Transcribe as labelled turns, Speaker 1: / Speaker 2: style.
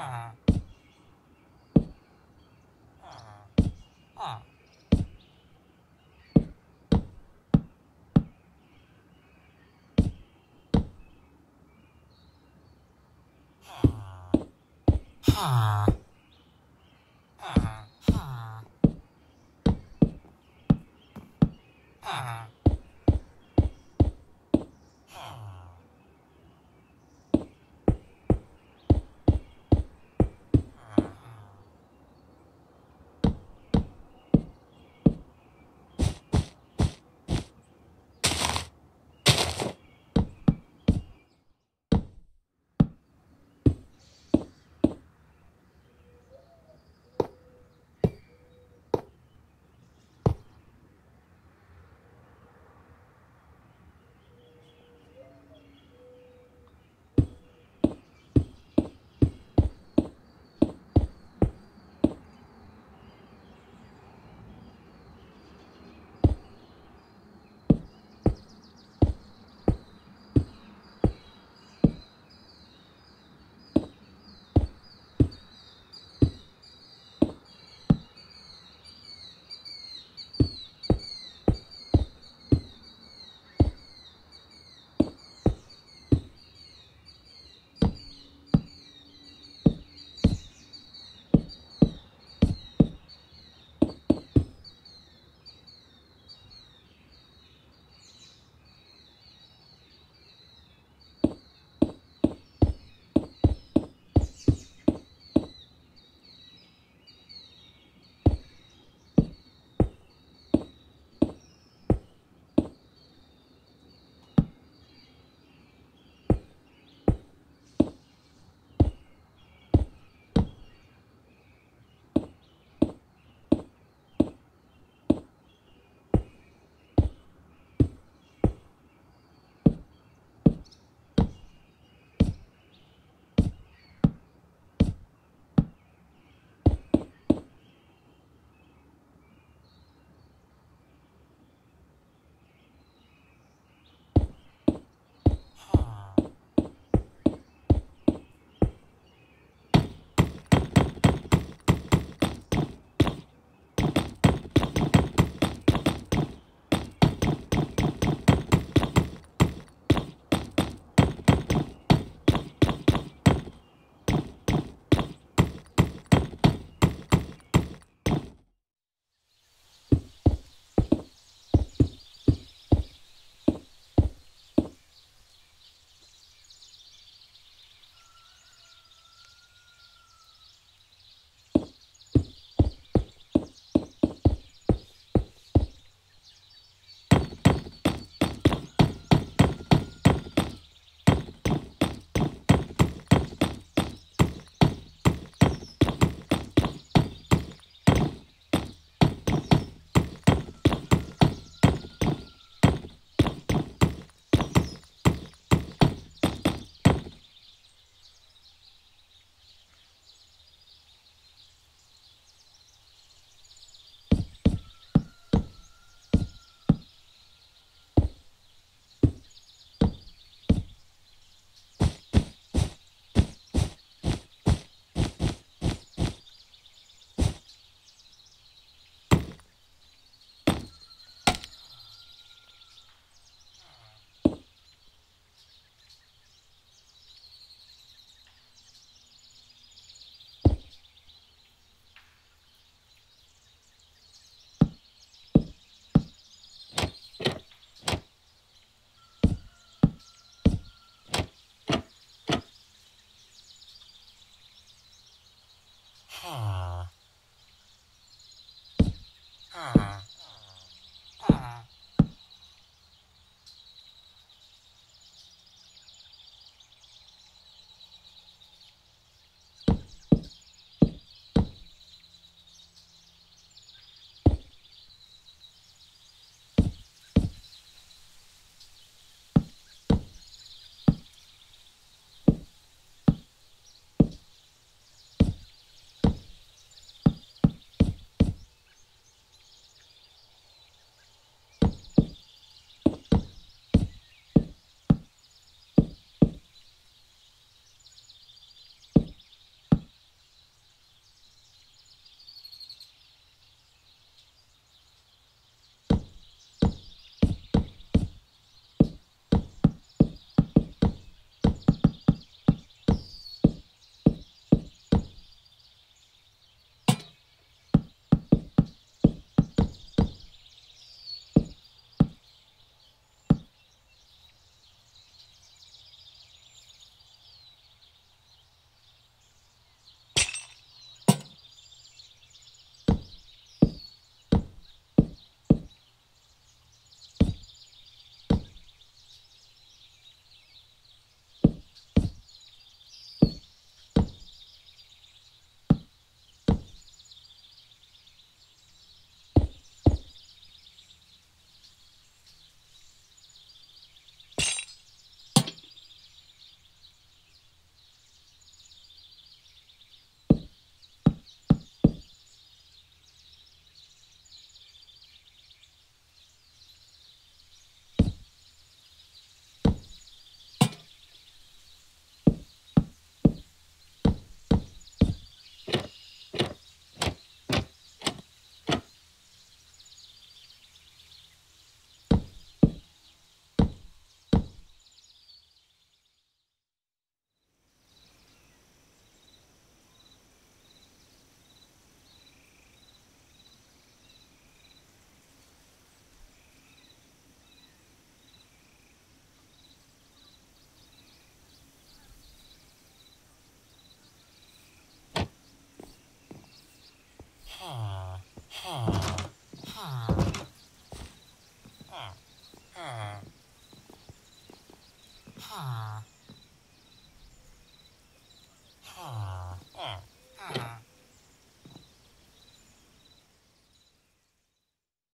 Speaker 1: Ah. Ah. Huh.